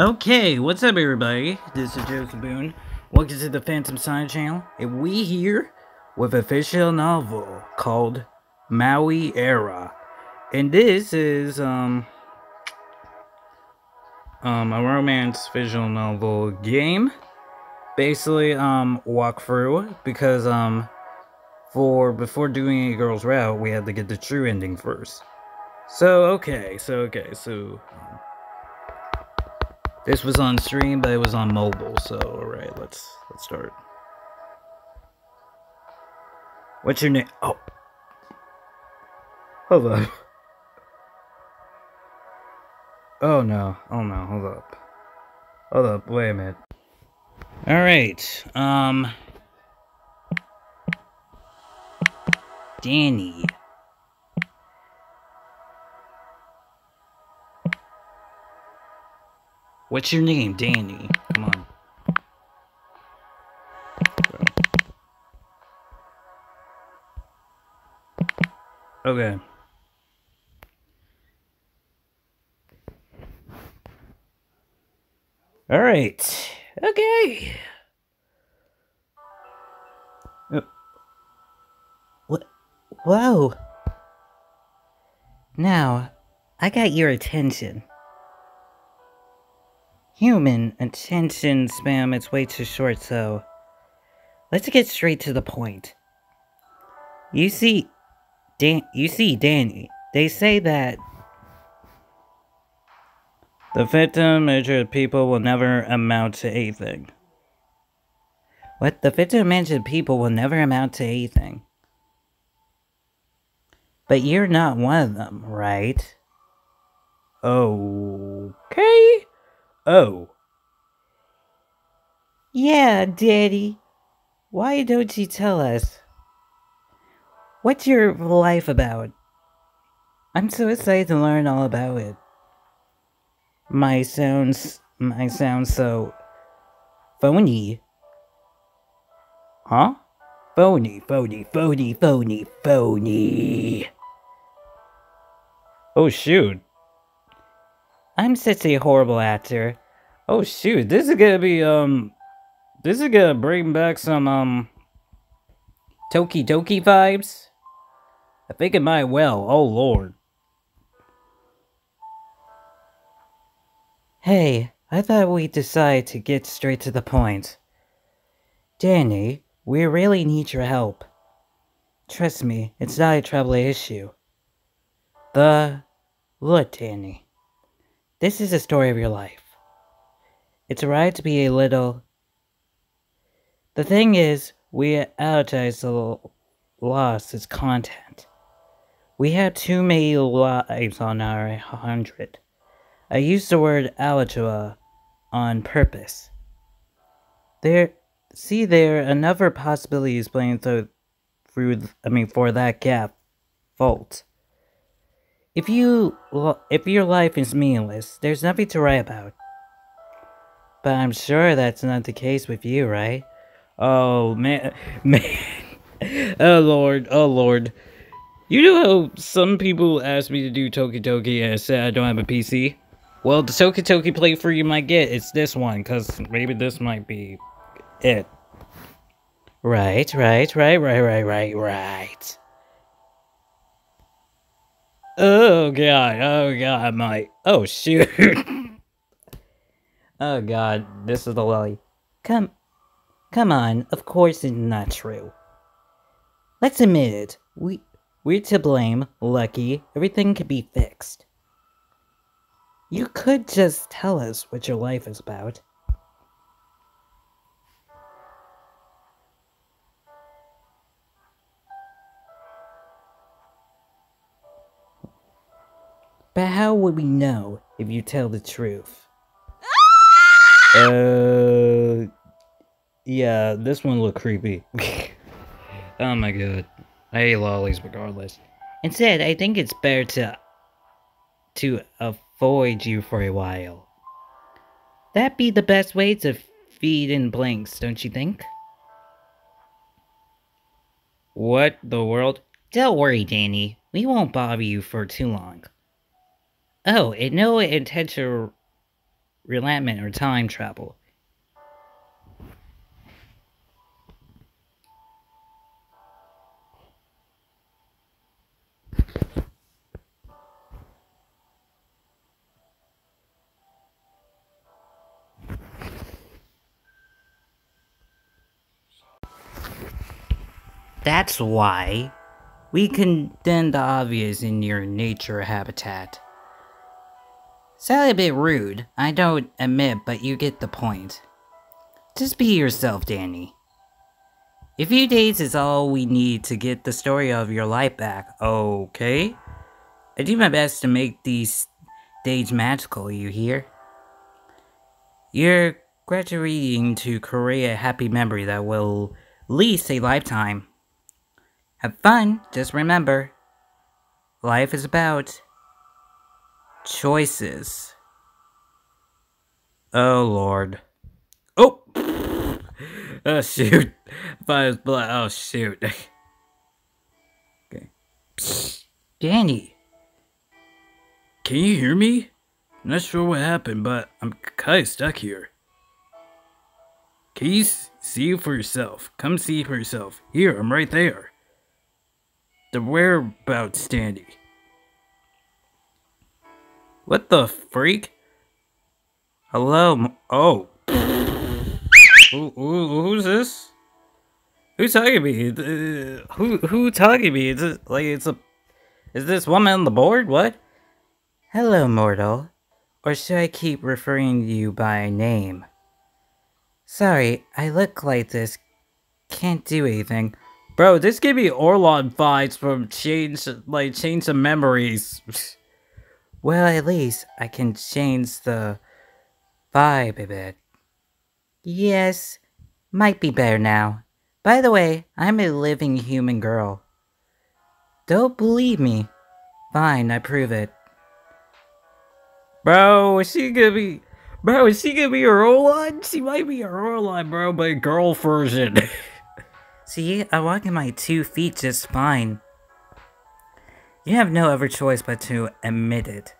Okay, what's up everybody? This is Joseph Boone. Welcome to the Phantom Sonic channel. And we here with official novel called Moe Era. And this is um um a romance visual novel game. Basically um walkthrough because um for before doing a girl's route we had to get the true ending first. So okay, so okay, so this was on stream, but it was on mobile, so alright, let's let's start. What's your name? Oh. Hold up. Oh no, oh no, hold up. Hold up, wait a minute. Alright, um... Danny. What's your name, Danny? Come on. Okay. All right. Okay. Uh, what? Whoa. Now, I got your attention. Human attention spam it's way too short, so let's get straight to the point. You see, Dan, you see, Danny. They say that the victim measured people will never amount to anything. What? The victim measured people will never amount to anything. But you're not one of them, right? Okay. Oh. Yeah, Daddy. Why don't you tell us? What's your life about? I'm so excited to learn all about it. My sounds my sounds so phony. Huh? Phony, phony, phony, phony, phony. Oh shoot. I'm such a horrible actor. Oh shoot, this is gonna be, um... This is gonna bring back some, um... Doki Doki vibes? I think it might well, oh lord. Hey, I thought we'd decide to get straight to the point. Danny, we really need your help. Trust me, it's not a trouble issue. The... Look, Danny. This is the story of your life. It's right to be a little... The thing is, we advertise the loss as content. We have too many lives on our 100. I use the word altua on purpose. There, see there, another possibility is playing through, through, I mean, for that gap, fault. If you, if your life is meaningless, there's nothing to write about. But I'm sure that's not the case with you, right? Oh, man, man. oh, Lord, oh, Lord. You know how some people ask me to do Doki Doki and I said I don't have a PC? Well, the Doki Doki playthrough you might get is this one, because maybe this might be it. Right, right, right, right, right, right, right. Oh god, oh god, my oh shoot. oh god, this is the lolly. Come come on, of course it's not true. Let's admit it. We we're to blame, lucky, everything can be fixed. You could just tell us what your life is about. But how would we know if you tell the truth? Uh, Yeah, this one looked creepy. oh my god. I hate lollies regardless. Instead, I think it's better to to avoid you for a while. That'd be the best way to feed in blanks, don't you think? What the world? Don't worry, Danny. We won't bother you for too long. Oh, and no intentional relentment or time travel. That's why we condemn the obvious in your nature habitat. Sound a bit rude, I don't admit, but you get the point. Just be yourself, Danny. A few days is all we need to get the story of your life back, okay? I do my best to make these days magical, you hear? You're graduating to create a happy memory that will last a lifetime. Have fun, just remember, life is about choices. Oh lord. Oh! oh shoot. Fire's blood. Oh shoot. okay. Danny. Can you hear me? not sure what happened, but I'm kinda stuck here. Can you see for yourself? Come see for yourself. Here, I'm right there the whereabouts standy. What the freak? Hello? Oh. who, who, who's this? Who's talking to me? Uh, who who talking to me? Is it like it's a? Is this woman on the board? What? Hello, mortal. Or should I keep referring to you by name? Sorry, I look like this. Can't do anything. Bro, this gave me Orlon vibes from change, like, change some memories. well, at least I can change the vibe a bit. Yes, might be better now. By the way, I'm a living human girl. Don't believe me? Fine, I prove it. Bro, is she gonna be... Bro, is she gonna be a Orlon? She might be a Orlon, bro, but girl version. See, I walk in my two feet just fine. You have no other choice but to admit it.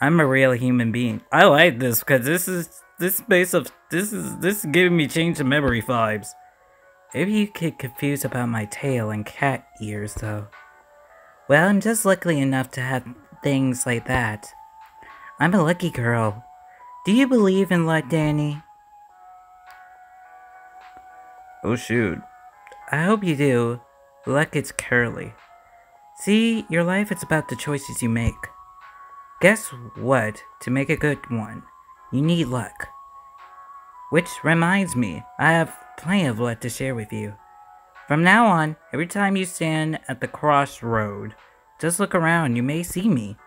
I'm a real human being. I like this because this is this space of this is this is giving me change of memory vibes. Maybe you get confused about my tail and cat ears though. Well, I'm just lucky enough to have things like that. I'm a lucky girl. Do you believe in luck, Danny? Oh shoot. I hope you do. Luck is curly. See, your life is about the choices you make. Guess what? To make a good one, you need luck. Which reminds me, I have plenty of luck to share with you. From now on, every time you stand at the crossroad, just look around, you may see me.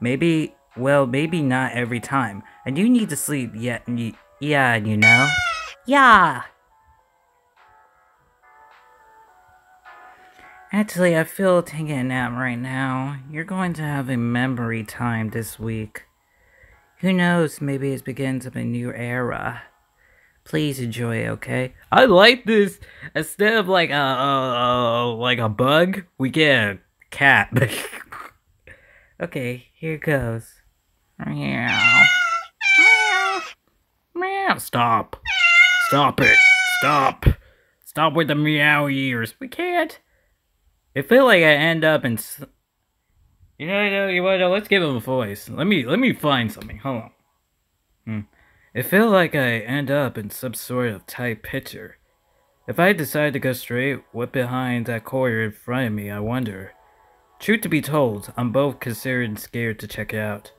Maybe, well, maybe not every time. I do need to sleep, yet, yeah, you know? Yeah! Actually, I feel taking a nap right now. You're going to have a memory time this week. Who knows, maybe it begins of a new era. Please enjoy, okay? I like this. Instead of like a, a like a bug, we get a cat. okay, here goes. Meow. Meow. Meow. Stop. Stop it. Stop. Stop with the meow ears. We can't. It feel like I end up in. You know, you know, you know, let's give him a voice. Let me, let me find something. Hold on. Hmm. It feel like I end up in some sort of tight picture. If I decide to go straight, what behind that corner in front of me, I wonder. Truth to be told, I'm both considered and scared to check it out.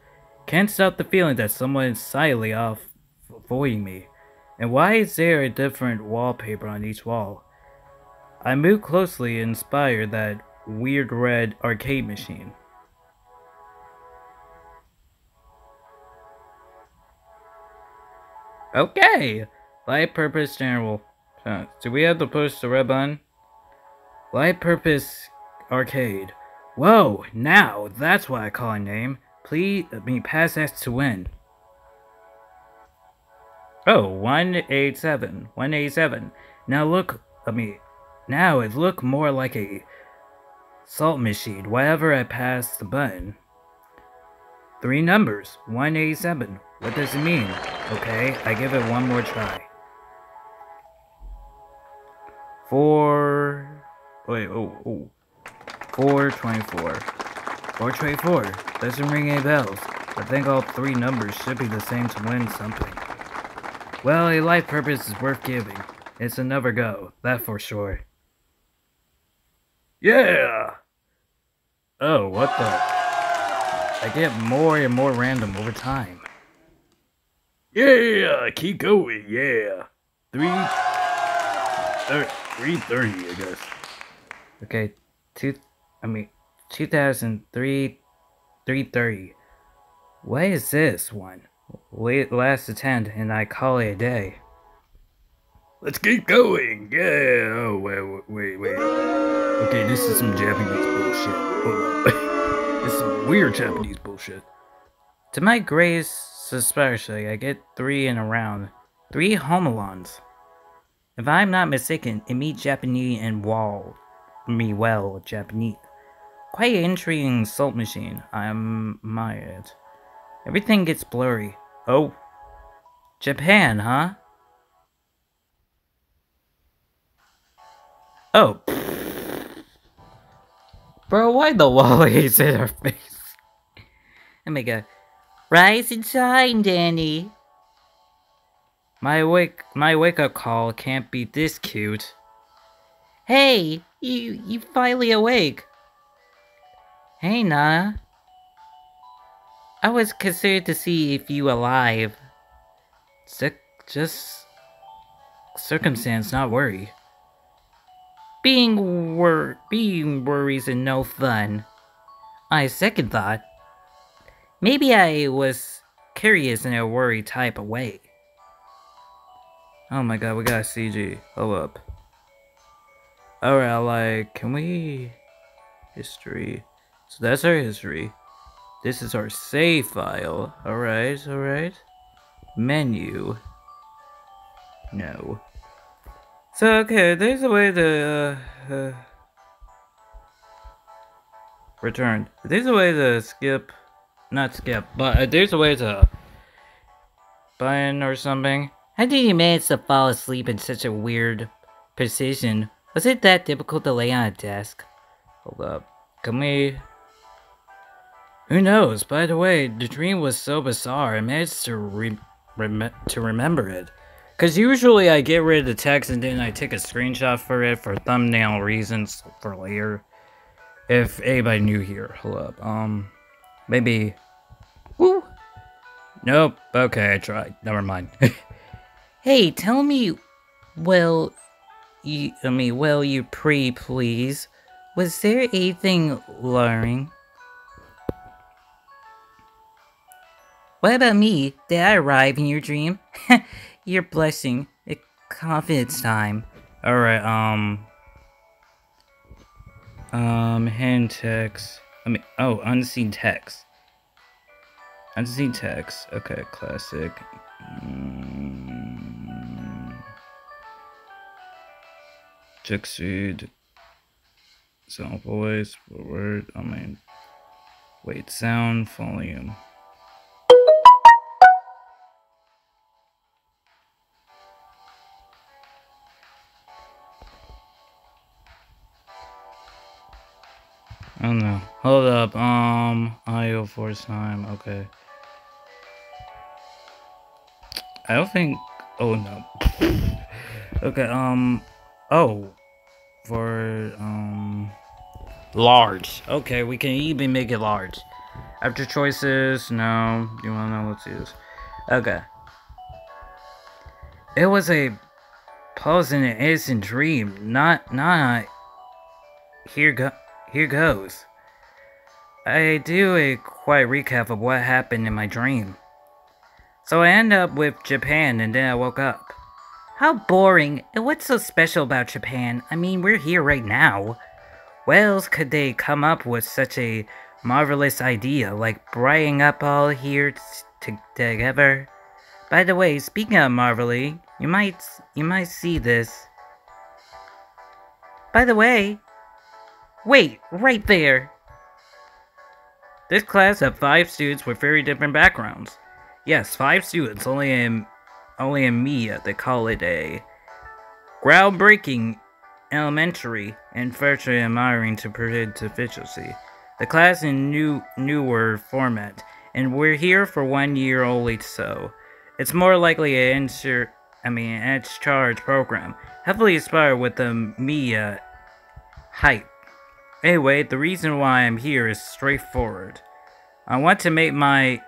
Can't stop the feeling that someone is silently off avoiding me. And why is there a different wallpaper on each wall? I move closely and inspired that weird red arcade machine. Okay! Light purpose general. Uh, do we have to push the red button? Light Purpose Arcade. Whoa, now that's what I call a name. Please, let me pass X to win. Oh, 187. 187. Now look, I mean, now it look more like a salt machine whenever I pass the button. Three numbers, 187. What does it mean? Okay, I give it one more try. Four. Wait, oh, oh. 424. 424. Doesn't ring any bells. I think all three numbers should be the same to win something. Well, a life purpose is worth giving. It's another go, that for sure. Yeah! Oh, what the? I get more and more random over time. Yeah, keep going, yeah. Three, uh, thir- 330, I guess. Okay, two, I mean, 2003, 330. What is this one? Late last attend and I call it a day. Let's keep going, yeah. Oh, wait, wait, wait. Okay, this is some Japanese bullshit. This is some weird Japanese bullshit. To my grace, especially, I get three in a round. Three homelons. If I'm not mistaken, it means Japanese and wall. Me well, Japanese. Quite an intriguing salt machine, I admire it. Everything gets blurry. Oh. Japan, huh? Oh. Bro, why the wall is in her face? Let me go. Rise and shine, Danny. My wake my wake up call can't be this cute. Hey, you you finally awake. Hey Nana. I was concerned to see if you alive. Sick just circumstance, not worry. Being wor being worries and no fun. I second thought. Maybe I was curious in a worry type of way. Oh my god, we got a CG. Hold up. Alright, like, can we... History. So that's our history. This is our save file. Alright, alright. Menu. No. So, okay, there's a way to, uh, uh, return. There's a way to skip, not skip, but uh, there's a way to button or something. How did you manage to fall asleep in such a weird position? Was it that difficult to lay on a desk? Hold up. Can we... Who knows? By the way, the dream was so bizarre, I managed to re rem to remember it. Because usually I get rid of the text and then I take a screenshot for it for thumbnail reasons for later. If anybody new here, hold up. Um, maybe. Woo! Nope. Okay, I tried. Never mind. hey, tell me. Well, you. I mean, well, you pre, please. Was there anything luring? What about me? Did I arrive in your dream? Your blessing. It's confidence time. Alright, um... Um, hand text. I mean, oh, unseen text. Unseen text. Okay, classic. Mm. Succeed. Sound voice, word, I mean, wait, sound, volume. Hold up. Um, IO force time. Okay. I don't think. Oh no. okay. Um. Oh. For um. Large. Okay, we can even make it large. After choices, no. You wanna know? Let's this. Okay. It was a pleasant and innocent dream. Not, not. Here go. Here goes. I do a quick recap of what happened in my dream. So I end up with Japan and then I woke up. How boring. And what's so special about Japan? I mean, we're here right now. What else could they come up with such a marvelous idea, like bringing up all here together? By the way, speaking of Marvelly, you might you might see this. By the way, wait, right there. This class have five students with very different backgrounds. Yes, five students, only in only in Mia uh, they call it a groundbreaking elementary and virtually admiring to predict efficiency. The class in new newer format, and we're here for one year only so. It's more likely an insert I mean edge charge program, heavily inspired with the Mia uh, hype. Anyway, the reason why I'm here is straightforward. I want to make my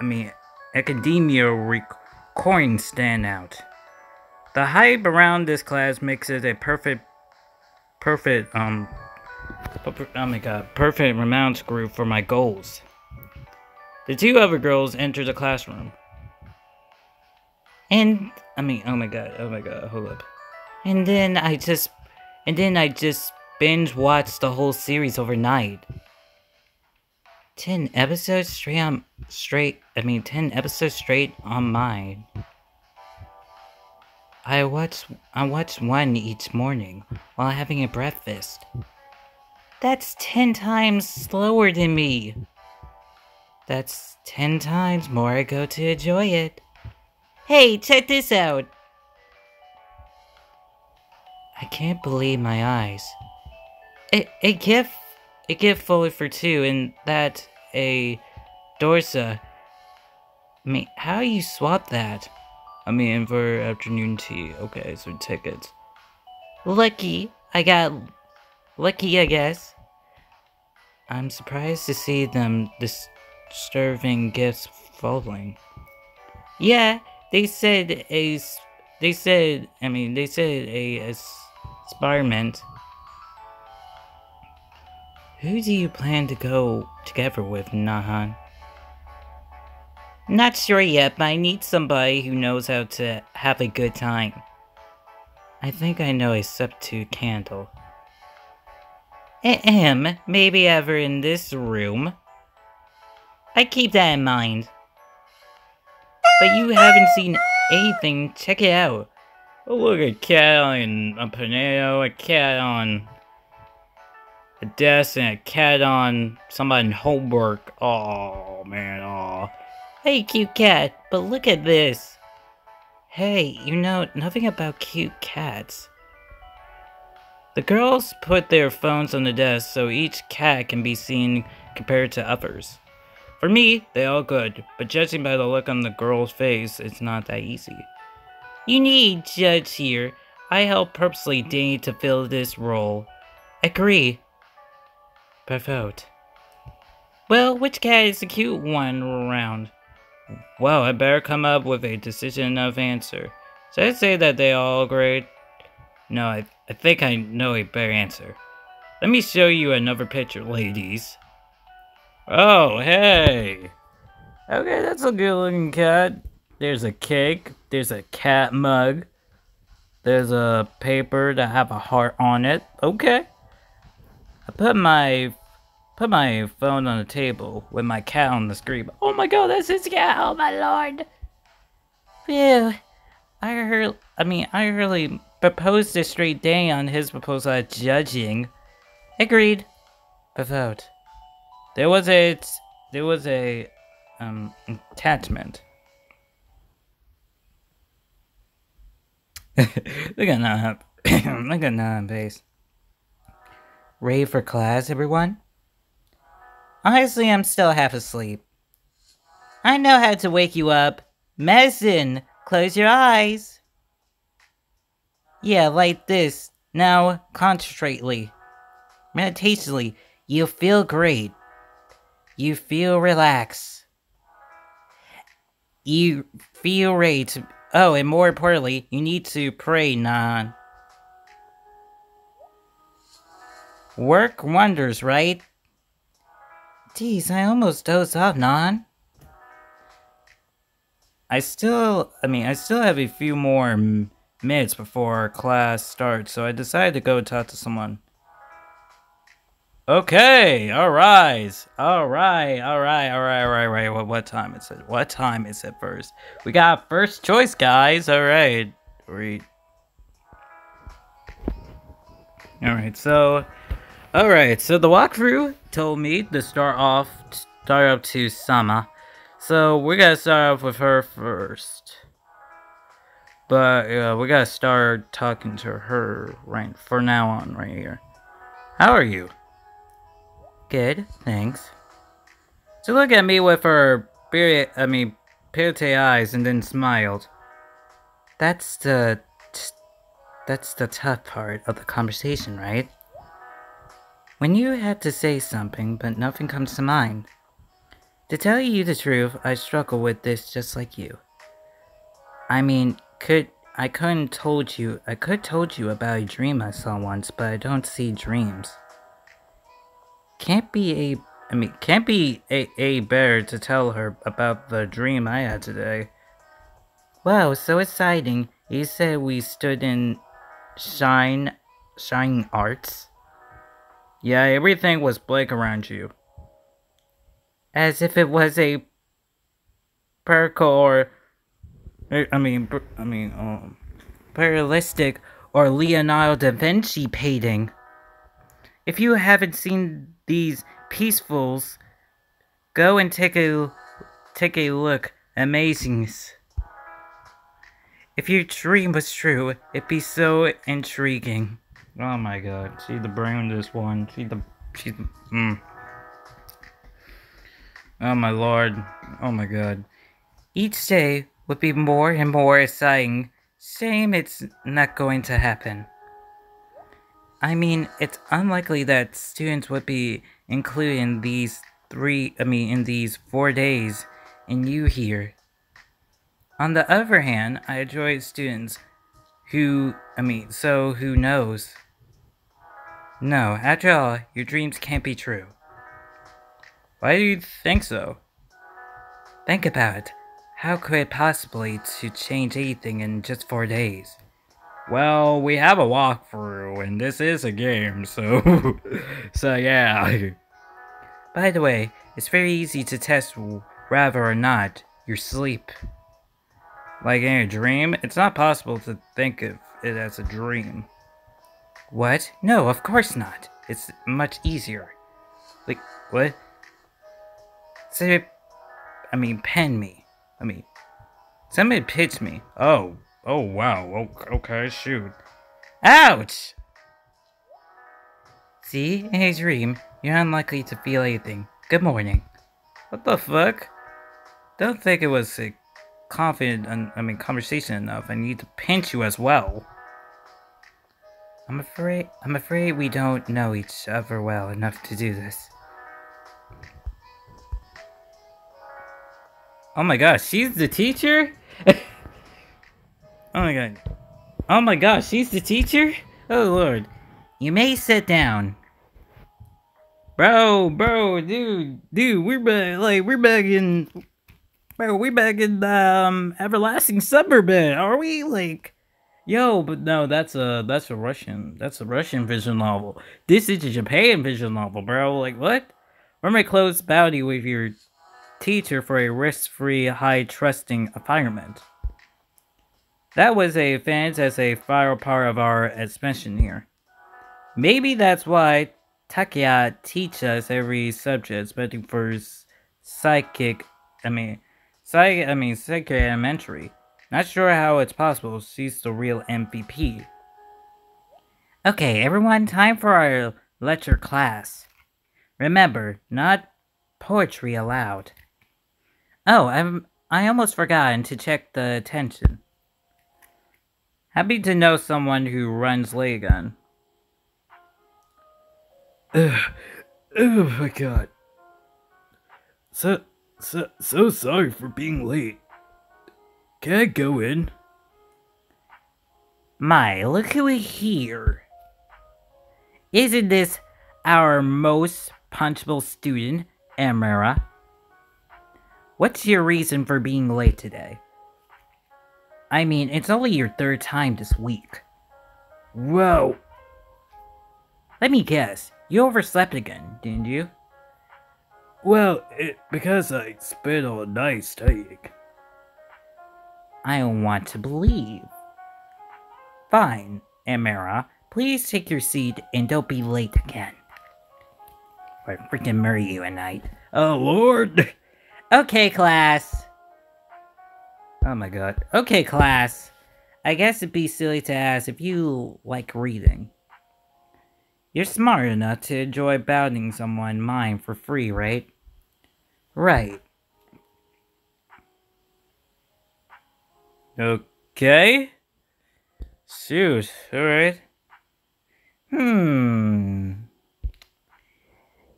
I mean academia coin stand out. The hype around this class makes it a perfect, perfect, um, oh my god, perfect romance group for my goals. The two other girls enter the classroom. And, I mean, oh my god, oh my god, hold up. And then I just, and then I just binge watched the whole series overnight. 10 episodes straight on, straight, I mean, 10 episodes straight on mine. I watch I watch one each morning while having a breakfast. That's ten times slower than me. That's ten times more I go to enjoy it. Hey, check this out. I can't believe my eyes. A, a gift, a gift fully for two, and that a Dorsa. I mean, how you swap that? I mean, for afternoon tea. Okay, so tickets. Lucky. I got lucky, I guess. I'm surprised to see them disturbing gifts falling. Yeah, they said a. They said. I mean, they said a, a experiment. Who do you plan to go together with, Nahan? Not sure yet, but I need somebody who knows how to have a good time. I think I know a substitute candle. Ahem, maybe ever in this room. I keep that in mind. But you haven't seen anything, check it out. Oh look, a cat on a paneo, a cat on a desk, and a cat on somebody's homework. Oh man, oh. Hey, cute cat, but look at this. Hey, you know nothing about cute cats. The girls put their phones on the desk so each cat can be seen compared to others. For me, they all good, but judging by the look on the girl's face, it's not that easy. You need judge here. I helped purposely Danny to fill this role. Agree. But vote. Well, which cat is the cute one around? Well, I better come up with a decision of answer. Should I say that they all agree? No, I, I think I know a better answer. Let me show you another picture, ladies. Oh, hey! Okay, that's a good looking cat. There's a cake. There's a cat mug. There's a paper that have a heart on it. Okay. I put my put my phone on the table with my cat on the screen. Oh my god, that's his cat! Oh my lord! Phew. I heard, I mean, I really proposed a straight day on his proposal at judging. Agreed. But vote. There was a, there was a, um, attachment. Look at that. Look at that face. Ready for class, everyone? Honestly, I'm still half asleep. I know how to wake you up. Medicine! Close your eyes. Yeah, like this. Now, concentrately. Meditationally, you feel great. You feel relaxed. You feel ready to... Oh, and more importantly, you need to pray, Nan. Work wonders, right? Geez, I almost dozed off, Non. I still, I mean, I still have a few more minutes before class starts, so I decided to go talk to someone. Okay, all right, all right, all right, all right, all right, all right. What, what time is it? What time is it first? We got first choice, guys. All right, read. All right, so, all right, so the walkthrough told me to start off, start up to Sama. So we're gonna start off with her first. But uh, we gotta start talking to her right for now on right here. How are you? Good, thanks. She looked at me with her period, I mean, pale eyes and then smiled. That's the, that's the tough part of the conversation, right? When you had to say something, but nothing comes to mind. To tell you the truth, I struggle with this just like you. I mean, could I couldn't told you I could told you about a dream I saw once, but I don't see dreams. Can't be a I mean can't be a, a bear to tell her about the dream I had today. Wow, so exciting. You said we stood in shine Shine arts. Yeah, everything was black around you. As if it was a perco or I mean, I mean, um, realistic or Leonardo da Vinci painting. If you haven't seen these peacefuls, go and take a take a look. Amazing. If your dream was true, it'd be so intriguing. Oh my god, see the brain this one. See the she's mm. Oh my lord. Oh my god. Each day would be more and more exciting. Shame it's not going to happen. I mean, it's unlikely that students would be included in these three, I mean, in these four days, and you here. On the other hand, I enjoy students who, I mean, so who knows? No, after all, your dreams can't be true. Why do you think so? Think about it. How could it possibly to change anything in just four days? Well, we have a walkthrough, and this is a game, so... so yeah. By the way, it's very easy to test whether or not you sleep. Like in a dream, it's not possible to think of it as a dream. What? No, of course not. It's much easier. Like, what? Say, I mean, pen me. I mean, somebody pitched me. Oh, oh wow. Okay, shoot. Ouch! See, in a dream, you're unlikely to feel anything. Good morning. What the fuck? Don't think it was a confident, I mean, conversation enough. I need to pinch you as well. I'm afraid, I'm afraid we don't know each other well enough to do this. Oh my gosh, she's the teacher? oh my god. Oh my gosh, she's the teacher? Oh lord. You may sit down. Bro, bro, dude, dude, we're back, like, we're back in, bro, we're back in, um, Everlasting Summer, are we? Like, yo, but no, that's a, that's a Russian, that's a Russian visual novel. This is a Japan visual novel, bro, like, what? We're my close bounty with your teacher for a risk-free, high-trusting environment. That was a fans as a part of our expansion here. Maybe that's why Takia teaches us every subject, especially for psychic, I mean, psych, I mean, psychic elementary. Not sure how it's possible, she's the real MVP. Okay, everyone, time for our lecture class. Remember, not poetry allowed. Oh, I'm, I almost forgot to check the attention. Happy to know someone who runs late. Ugh. Oh my god. So, so, so sorry for being late. Can I go in? My, look who is here. Isn't this our most punchable student, Amara? What's your reason for being late today? I mean, it's only your third time this week. Whoa. Let me guess, you overslept again, didn't you? Well, it, because I spent all night studying. I want to believe. Fine, Amara. Please take your seat and don't be late again. I freaking murder you at night. Oh, Lord. Okay, class. Oh my god. Okay, class. I guess it'd be silly to ask if you like reading. You're smart enough to enjoy bounding someone mind for free, right? Right. Okay. Shoot, alright. Hmm.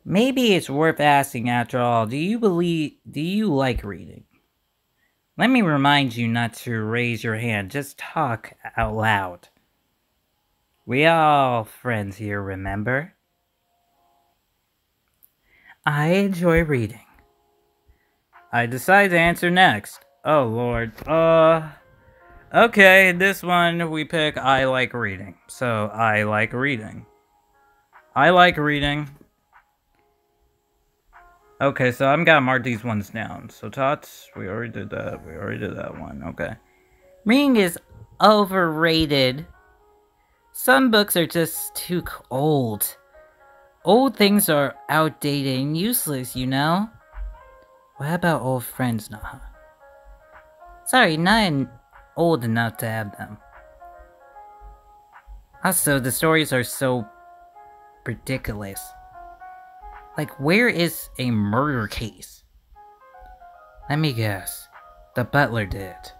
Maybe it's worth asking after all, do you believe do you like reading? Let me remind you not to raise your hand, just talk out loud. We all friends here, remember? I enjoy reading. I decide to answer next. Oh lord. Uh Okay, this one we pick I like reading. So I like reading. I like reading. Okay, so I'm gonna mark these ones down. So tots, we already did that. We already did that one. Okay. Reading is overrated. Some books are just too old. Old things are outdated and useless, you know? What about old friends, Naha? Sorry, not old enough to have them. Also, the stories are so ridiculous. Like, where is a murder case? Let me guess. The butler did it.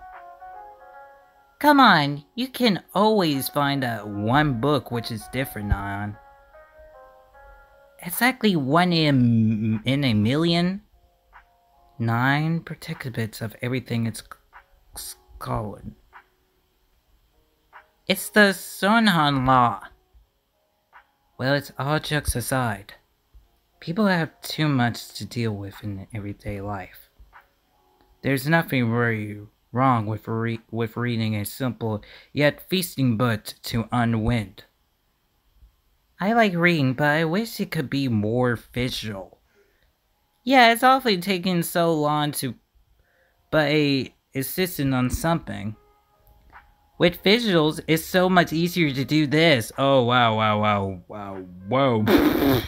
Come on, you can always find that one book which is different on. Exactly one in, in a million? Nine bits of everything it's called. It's the Sunhan Law. Well, it's all jokes aside. People have too much to deal with in everyday life. There's nothing very wrong with re with reading a simple yet feasting book to unwind. I like reading, but I wish it could be more visual. Yeah, it's awfully taking so long to but a insisting on something. With visuals, it's so much easier to do this. Oh wow wow wow wow whoa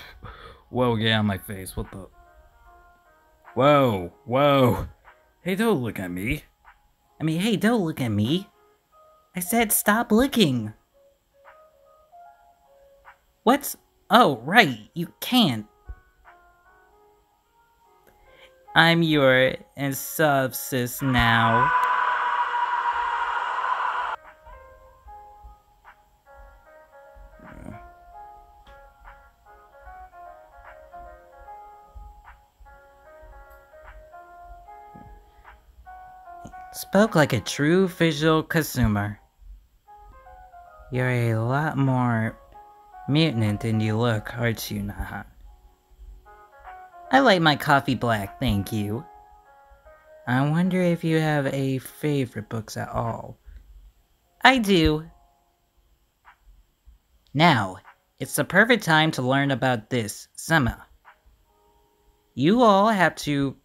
Whoa get on my face, what the Whoa, whoa. Hey don't look at me. I mean, hey, don't look at me. I said stop looking. What's... Oh, right, you can't. I'm your subsis now. Spoke like a true visual consumer. You're a lot more mutant than you look, aren't you, Nahan? I like my coffee black, thank you. I wonder if you have a favorite books at all. I do. Now, it's the perfect time to learn about this, Summer. You all have to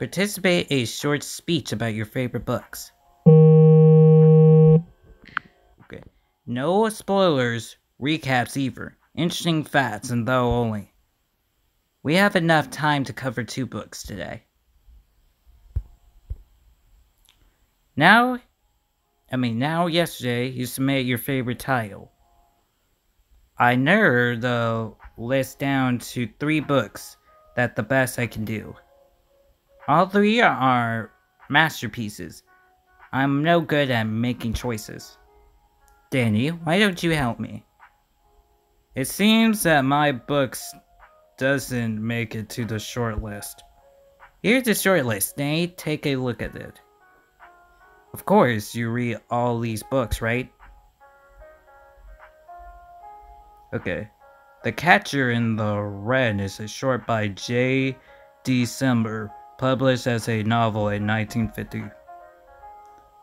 Participate a short speech about your favorite books. Okay. No spoilers, recaps either. Interesting facts and though only. We have enough time to cover two books today. Now, I mean, now yesterday, you submit your favorite title. I narrowed the list down to three books that the best I can do. All three are masterpieces. I'm no good at making choices. Danny, why don't you help me? It seems that my books doesn't make it to the short list. Here's the short list. Danny, take a look at it. Of course, you read all these books, right? Okay. The Catcher in the Rye is a short by J. December published as a novel in 1950.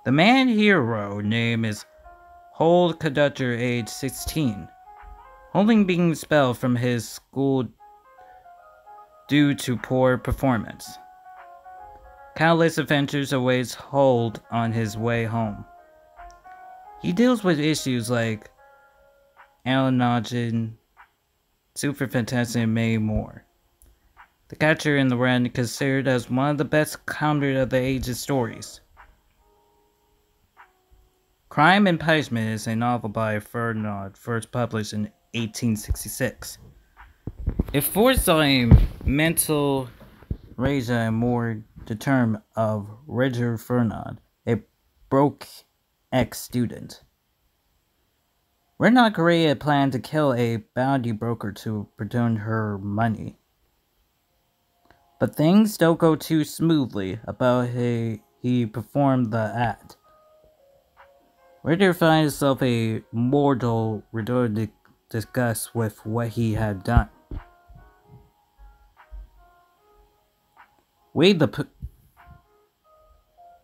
The man hero name is Hold Conductor, age 16, holding being expelled from his school due to poor performance. Countless adventures awaits Hold on his way home. He deals with issues like Alnogen, Super Fantastic, and many more. The Catcher in the is considered as one of the best coming of the ages stories. Crime and Punishment is a novel by Fernand, first published in 1866. It foresaw a mental raise and more the term of Roger Fernand, a broke ex-student. Renaud created a plan to kill a bounty broker to return her money. But things don't go too smoothly about how he performed the act. Ritter finds himself a mortal return disgust with what he had done. Wade the Pooh.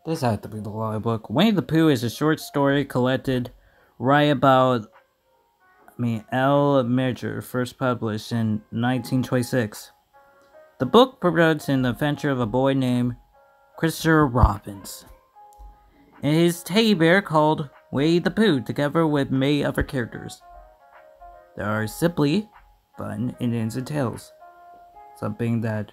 This had to be the law book. Winnie the Pooh is a short story collected right about I mean L. Major, first published in 1926. The book promotes an adventure of a boy named Christopher Robbins and his teddy bear called Winnie the Pooh together with many other characters. There are simply fun Indians and tales, something that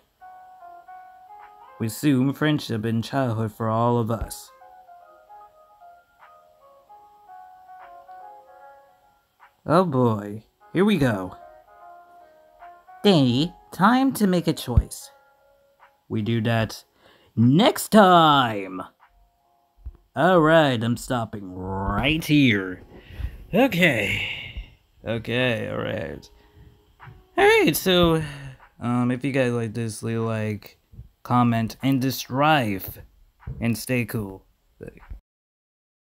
we assume friendship in childhood for all of us. Oh boy, here we go. Danny, time to make a choice. We do that next time! Alright, I'm stopping right here. Okay. Okay, alright. Alright, so, um, if you guys like this, leave like, comment, and strive, and stay cool.